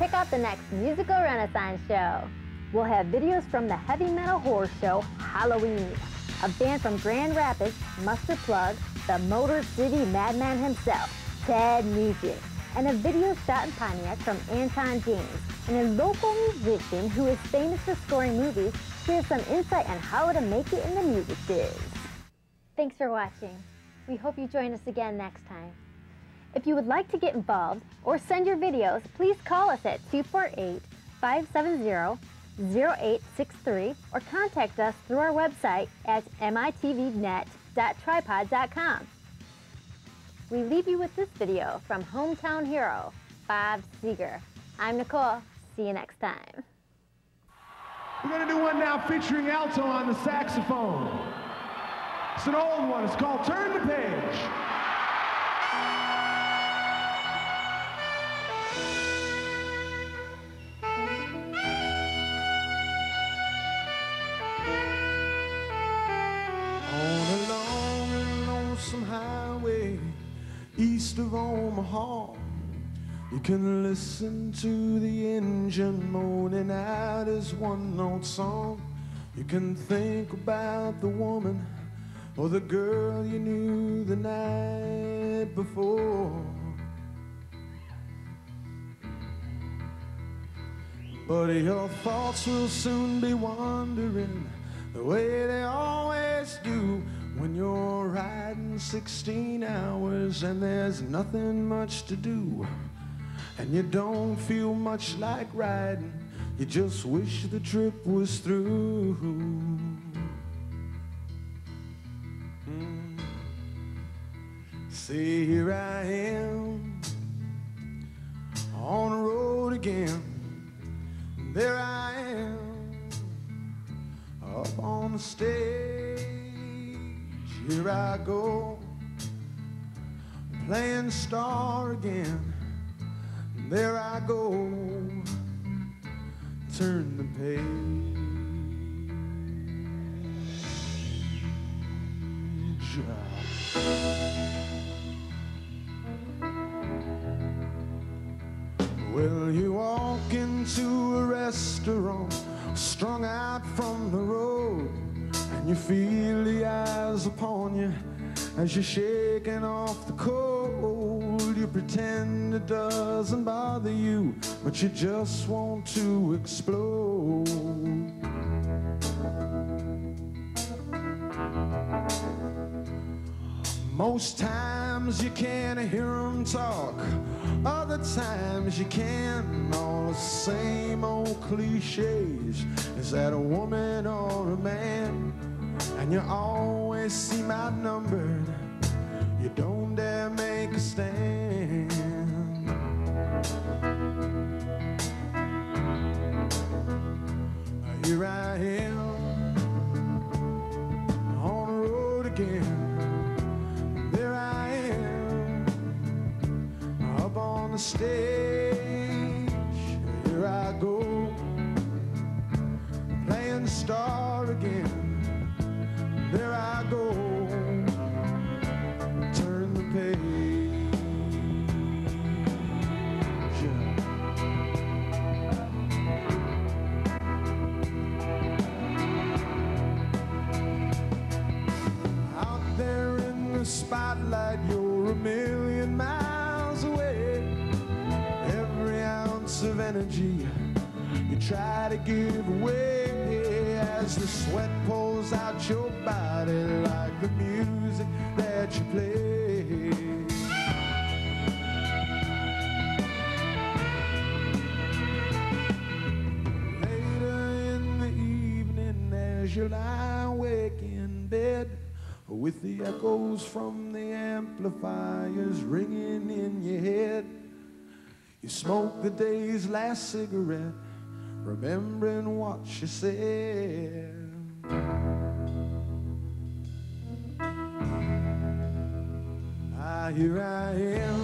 Check out the next Musical Renaissance show. We'll have videos from the heavy metal horror show Halloween. A band from Grand Rapids, Mustard Plug, the Motor City Madman himself, Ted Nugent, and a video shot in Pontiac from Anton James, and a local musician who is famous for scoring movies shares some insight on how to make it in the music biz. Thanks for watching. We hope you join us again next time. If you would like to get involved or send your videos, please call us at 248-570-0863 or contact us through our website at mitvnet.tripod.com. We leave you with this video from hometown hero, Bob Seger. I'm Nicole. See you next time. We're gonna do one now featuring alto on the saxophone. It's an old one. It's called Turn the Page. East of Omaha, you can listen to the engine moaning out his one note song. You can think about the woman or the girl you knew the night before. But your thoughts will soon be wandering the way they always do when you're riding 16 hours and there's nothing much to do. And you don't feel much like riding, you just wish the trip was through. Mm. See, here I am on the road again. There I am up on the stage. Here I go, playing star again. There I go, turn the page. Well, you walk into a restaurant, strung out from the road, and you feel the eyes upon you as you're shaking off the cold. You pretend it doesn't bother you, but you just want to explode. Most times you can't hear them talk, other times you can. All the same old cliches. Is that a woman or a man? And you always seem outnumbered. You don't dare make a stand. Here I am on the road again. There I am up on the stage. Here I go playing star again. There I go, turn the page. Out there in the spotlight, you're a million miles away. Every ounce of energy you try to give away as the sweat out your body like the music that you play. Later in the evening, as you lie awake in bed, with the echoes from the amplifiers ringing in your head, you smoke the day's last cigarette, remembering what you said. Here I am